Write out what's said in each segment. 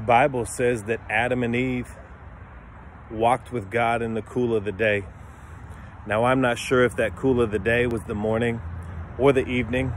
The Bible says that Adam and Eve walked with God in the cool of the day. Now, I'm not sure if that cool of the day was the morning or the evening.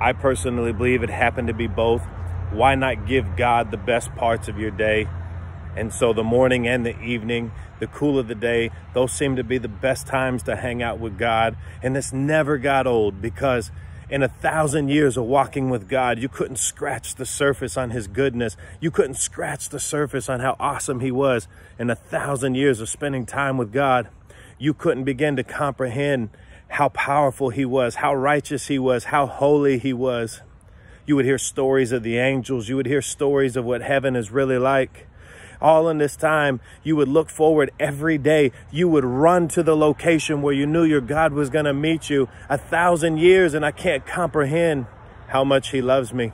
I personally believe it happened to be both. Why not give God the best parts of your day? And so the morning and the evening, the cool of the day, those seem to be the best times to hang out with God. And this never got old because in a thousand years of walking with God, you couldn't scratch the surface on his goodness. You couldn't scratch the surface on how awesome he was. In a thousand years of spending time with God, you couldn't begin to comprehend how powerful he was, how righteous he was, how holy he was. You would hear stories of the angels. You would hear stories of what heaven is really like all in this time, you would look forward every day. You would run to the location where you knew your God was going to meet you a thousand years, and I can't comprehend how much He loves me.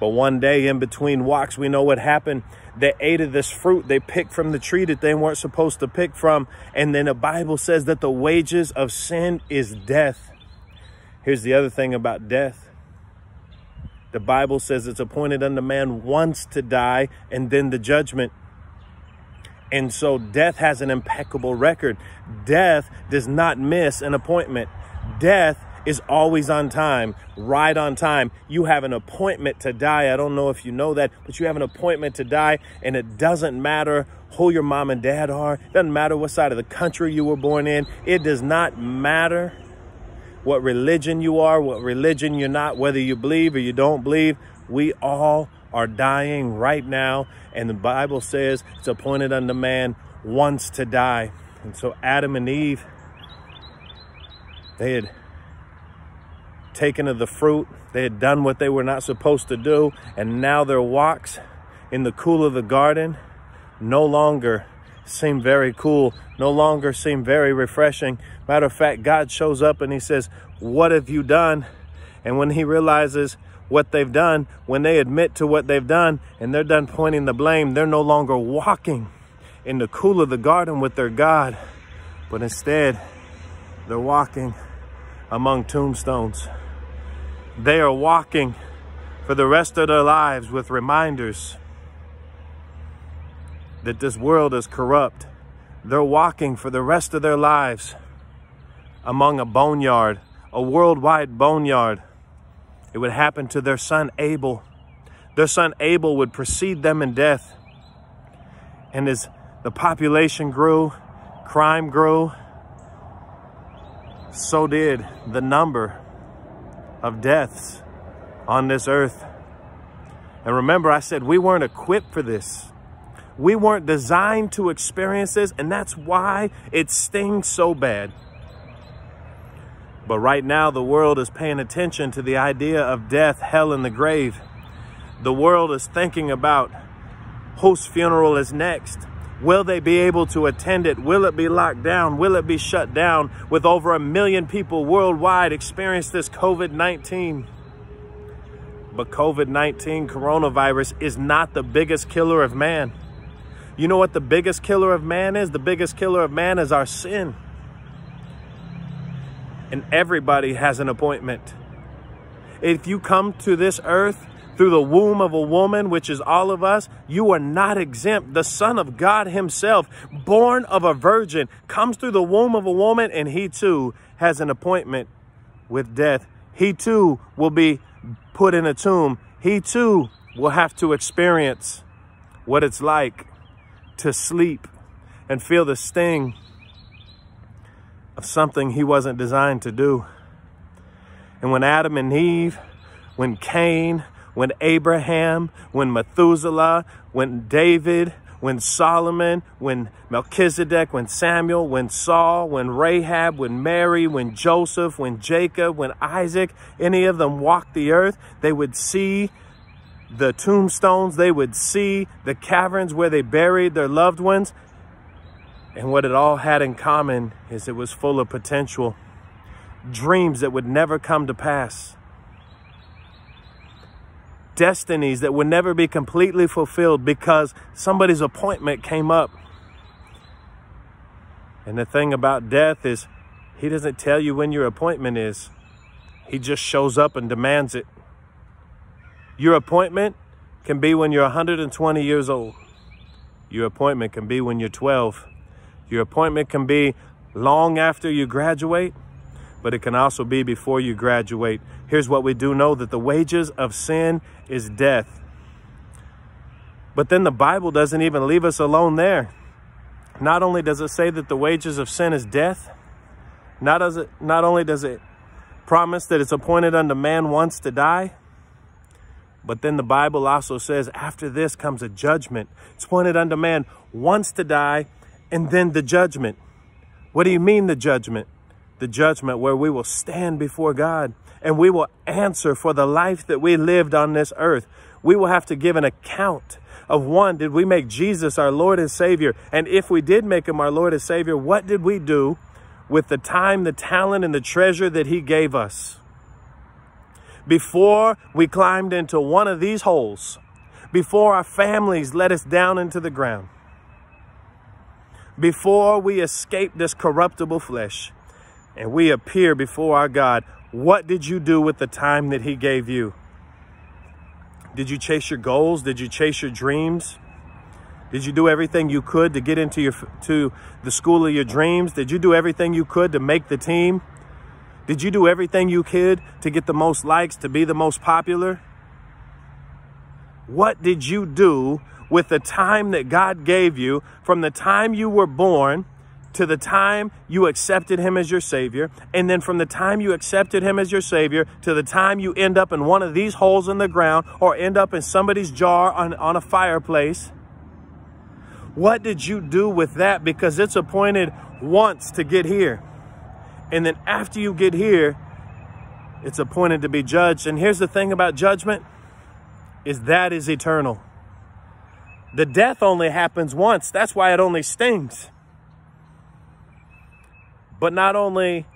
But one day in between walks, we know what happened. They ate of this fruit they picked from the tree that they weren't supposed to pick from. And then the Bible says that the wages of sin is death. Here's the other thing about death the Bible says it's appointed unto man once to die and then the judgment. And so death has an impeccable record. Death does not miss an appointment. Death is always on time, right on time. You have an appointment to die. I don't know if you know that, but you have an appointment to die, and it doesn't matter who your mom and dad are. It doesn't matter what side of the country you were born in. It does not matter what religion you are, what religion you're not, whether you believe or you don't believe. We all are dying right now. And the Bible says it's appointed unto man once to die. And so Adam and Eve, they had taken of the fruit. They had done what they were not supposed to do. And now their walks in the cool of the garden no longer seem very cool, no longer seem very refreshing. Matter of fact, God shows up and he says, What have you done? And when he realizes what they've done, when they admit to what they've done and they're done pointing the blame, they're no longer walking in the cool of the garden with their God, but instead they're walking among tombstones. They are walking for the rest of their lives with reminders that this world is corrupt. They're walking for the rest of their lives among a boneyard, a worldwide boneyard. It would happen to their son Abel. Their son Abel would precede them in death. And as the population grew, crime grew, so did the number of deaths on this earth. And remember, I said we weren't equipped for this. We weren't designed to experience this, and that's why it stings so bad. But right now, the world is paying attention to the idea of death, hell, and the grave. The world is thinking about whose funeral is next. Will they be able to attend it? Will it be locked down? Will it be shut down with over a million people worldwide experience this COVID-19? But COVID-19 coronavirus is not the biggest killer of man. You know what the biggest killer of man is? The biggest killer of man is our sin. And everybody has an appointment. If you come to this earth through the womb of a woman, which is all of us, you are not exempt. The Son of God Himself, born of a virgin, comes through the womb of a woman, and He too has an appointment with death. He too will be put in a tomb. He too will have to experience what it's like to sleep and feel the sting of something he wasn't designed to do. And when Adam and Eve, when Cain, when Abraham, when Methuselah, when David, when Solomon, when Melchizedek, when Samuel, when Saul, when Rahab, when Mary, when Joseph, when Jacob, when Isaac, any of them walked the earth, they would see the tombstones, they would see the caverns where they buried their loved ones. And what it all had in common is it was full of potential, dreams that would never come to pass, destinies that would never be completely fulfilled because somebody's appointment came up. And the thing about death is, he doesn't tell you when your appointment is, he just shows up and demands it. Your appointment can be when you're 120 years old. Your appointment can be when you're 12. Your appointment can be long after you graduate, but it can also be before you graduate. Here's what we do know that the wages of sin is death. But then the Bible doesn't even leave us alone there. Not only does it say that the wages of sin is death, not, does it, not only does it promise that it's appointed unto man once to die, but then the Bible also says after this comes a judgment. It's appointed unto man once to die and then the judgment. What do you mean the judgment? The judgment where we will stand before God and we will answer for the life that we lived on this earth. We will have to give an account of one, did we make Jesus our Lord and Savior? And if we did make him our Lord and Savior, what did we do with the time, the talent, and the treasure that he gave us? Before we climbed into one of these holes, before our families let us down into the ground, before we escape this corruptible flesh and we appear before our God, what did you do with the time that he gave you? Did you chase your goals? Did you chase your dreams? Did you do everything you could to get into your to the school of your dreams? Did you do everything you could to make the team? Did you do everything you could to get the most likes, to be the most popular? What did you do with the time that God gave you from the time you were born to the time you accepted him as your savior and then from the time you accepted him as your savior to the time you end up in one of these holes in the ground or end up in somebody's jar on, on a fireplace? What did you do with that? Because it's appointed once to get here and then after you get here it's appointed to be judged and here's the thing about judgment is that is eternal the death only happens once. That's why it only stings. But not only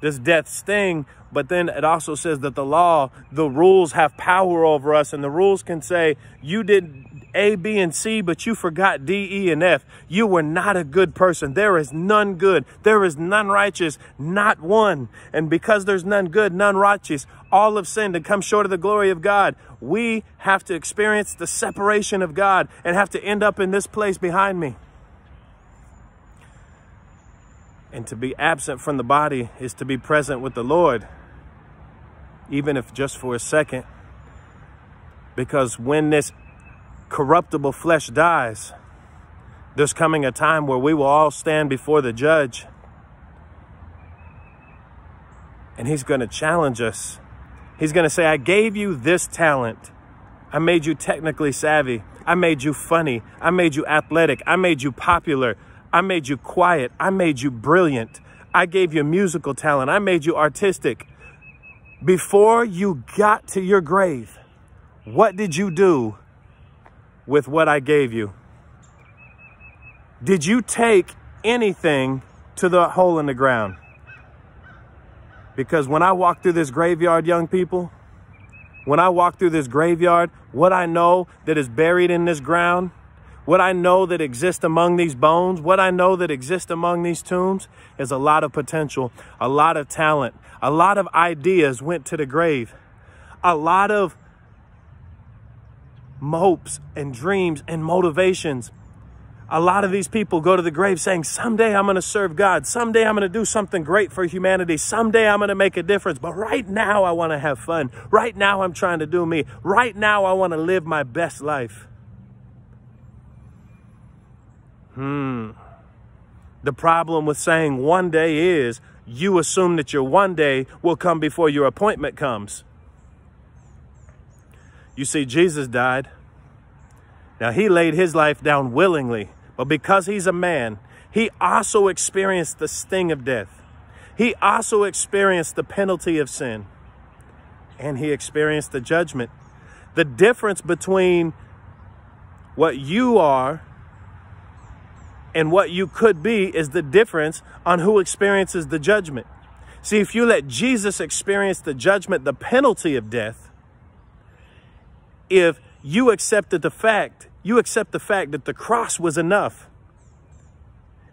does death sting, but then it also says that the law, the rules have power over us, and the rules can say, You did A, B, and C, but you forgot D, E, and F. You were not a good person. There is none good. There is none righteous, not one. And because there's none good, none righteous, all have sinned and come short of the glory of God. We have to experience the separation of God and have to end up in this place behind me. And to be absent from the body is to be present with the Lord, even if just for a second. Because when this corruptible flesh dies, there's coming a time where we will all stand before the judge. And he's going to challenge us He's going to say, I gave you this talent. I made you technically savvy. I made you funny. I made you athletic. I made you popular. I made you quiet. I made you brilliant. I gave you musical talent. I made you artistic. Before you got to your grave, what did you do with what I gave you? Did you take anything to the hole in the ground? Because when I walk through this graveyard, young people, when I walk through this graveyard, what I know that is buried in this ground, what I know that exists among these bones, what I know that exists among these tombs is a lot of potential, a lot of talent, a lot of ideas went to the grave, a lot of hopes and dreams and motivations a lot of these people go to the grave saying, someday I'm going to serve God. Someday I'm going to do something great for humanity. Someday I'm going to make a difference. But right now I want to have fun. Right now I'm trying to do me. Right now I want to live my best life. Hmm. The problem with saying one day is you assume that your one day will come before your appointment comes. You see, Jesus died. Now, he laid his life down willingly, but because he's a man, he also experienced the sting of death. He also experienced the penalty of sin. And he experienced the judgment. The difference between what you are and what you could be is the difference on who experiences the judgment. See, if you let Jesus experience the judgment, the penalty of death, if you accepted the fact you accept the fact that the cross was enough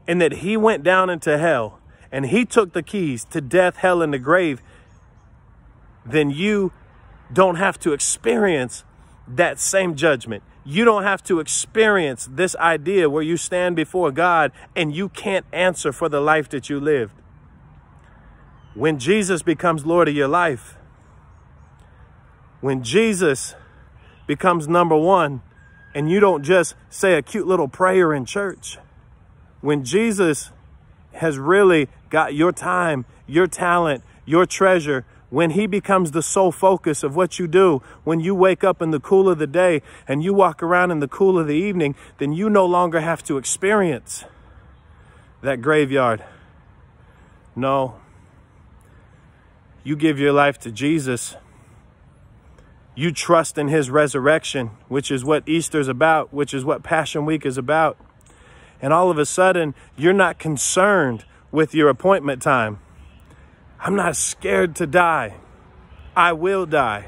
and that he went down into hell and he took the keys to death, hell, and the grave, then you don't have to experience that same judgment. You don't have to experience this idea where you stand before God and you can't answer for the life that you lived. When Jesus becomes Lord of your life, when Jesus becomes number one, and you don't just say a cute little prayer in church, when Jesus has really got your time, your talent, your treasure, when he becomes the sole focus of what you do, when you wake up in the cool of the day and you walk around in the cool of the evening, then you no longer have to experience that graveyard. No. You give your life to Jesus. You trust in his resurrection, which is what Easter's about, which is what Passion Week is about. And all of a sudden, you're not concerned with your appointment time. I'm not scared to die. I will die.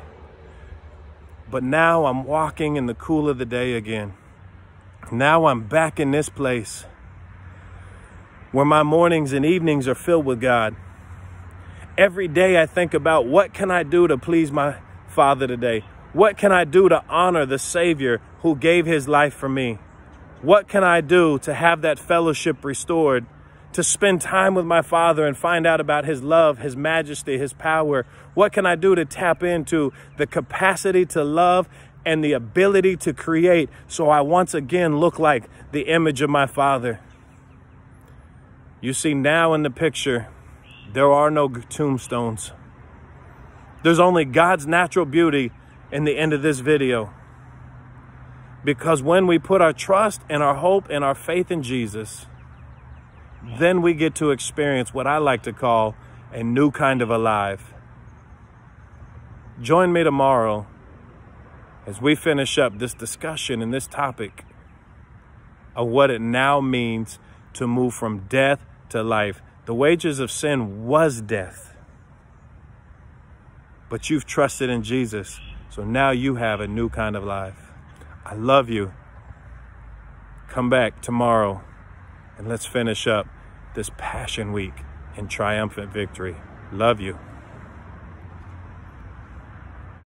But now I'm walking in the cool of the day again. Now I'm back in this place where my mornings and evenings are filled with God. Every day I think about what can I do to please my Father today? What can I do to honor the Savior who gave his life for me? What can I do to have that fellowship restored to spend time with my Father and find out about His love, His majesty, His power? What can I do to tap into the capacity to love and the ability to create so I once again look like the image of my Father? You see, now in the picture, there are no tombstones. There's only God's natural beauty in the end of this video. Because when we put our trust and our hope and our faith in Jesus, then we get to experience what I like to call a new kind of alive. Join me tomorrow as we finish up this discussion and this topic of what it now means to move from death to life. The wages of sin was death, but you've trusted in Jesus, so now you have a new kind of life. I love you. Come back tomorrow and let's finish up this Passion Week in triumphant victory. Love you.